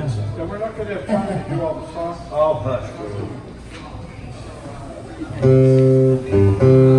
Yes. And we're not going to have time to do all the songs. Oh, hush.